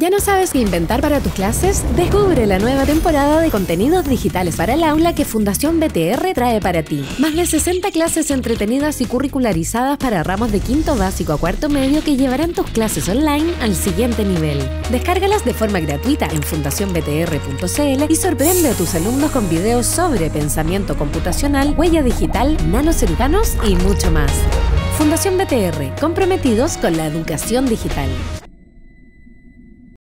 ¿Ya no sabes qué inventar para tus clases? Descubre la nueva temporada de contenidos digitales para el aula que Fundación BTR trae para ti. Más de 60 clases entretenidas y curricularizadas para ramos de quinto básico a cuarto medio que llevarán tus clases online al siguiente nivel. Descárgalas de forma gratuita en fundacionbtr.cl y sorprende a tus alumnos con videos sobre pensamiento computacional, huella digital, nanocercanos y mucho más. Fundación BTR, comprometidos con la educación digital.